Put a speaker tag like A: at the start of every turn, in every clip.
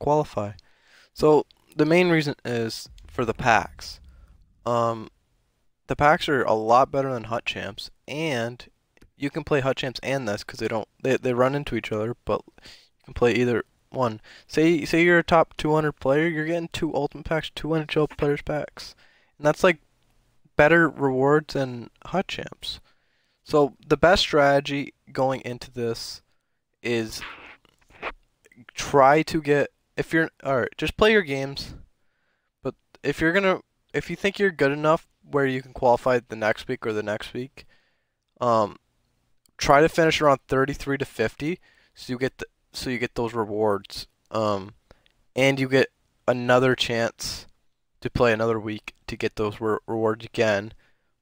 A: qualify. So the main reason is for the packs. Um, the packs are a lot better than Hut Champs, and you can play Hut Champs and this because they don't they they run into each other, but you can play either one. Say say you're a top 200 player, you're getting two Ultimate packs, two NHL players packs, and that's like better rewards than Hut Champs. So the best strategy going into this is try to get if you're all right, just play your games. But if you're gonna if you think you're good enough where you can qualify the next week or the next week, um, try to finish around 33 to 50 so you get the, so you get those rewards um, and you get another chance to play another week to get those re rewards again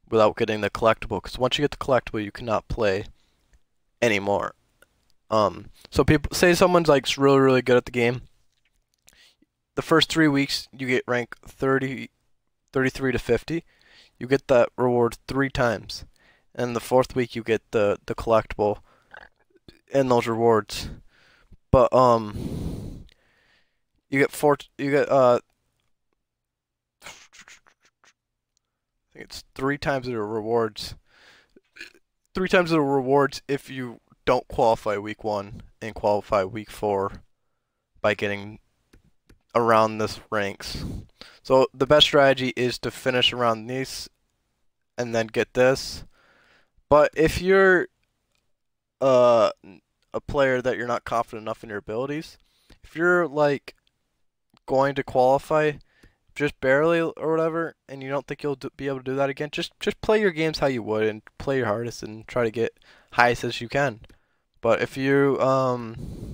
A: without getting the collectible because once you get the collectible you cannot play anymore um, so people say someone's like really really good at the game the first three weeks you get rank 30 33 to 50 you get that reward three times. And the fourth week you get the the collectible and those rewards. But um you get four you get uh I think it's three times the rewards. Three times the rewards if you don't qualify week one and qualify week four by getting around this ranks so the best strategy is to finish around these and then get this but if you're uh, a player that you're not confident enough in your abilities, if you're like going to qualify just barely or whatever, and you don't think you'll do, be able to do that again, just just play your games how you would and play your hardest and try to get highest as you can. But if you um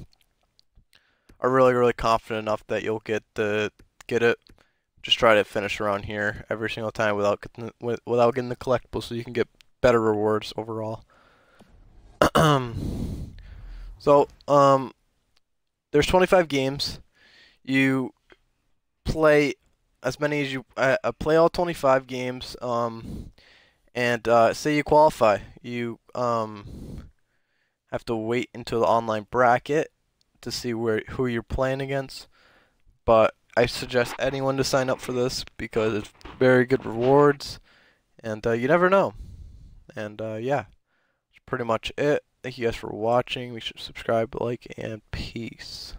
A: are really really confident enough that you'll get the get it, just try to finish around here every single time without getting the, without getting the collectibles, so you can get better rewards overall. so, um, there's 25 games. You play as many as you uh, play all 25 games. Um, and uh, say you qualify, you um have to wait until the online bracket to see where who you're playing against. But I suggest anyone to sign up for this because it's very good rewards, and uh, you never know. And uh, yeah, that's pretty much it. Thank you guys for watching. We should subscribe, like, and peace.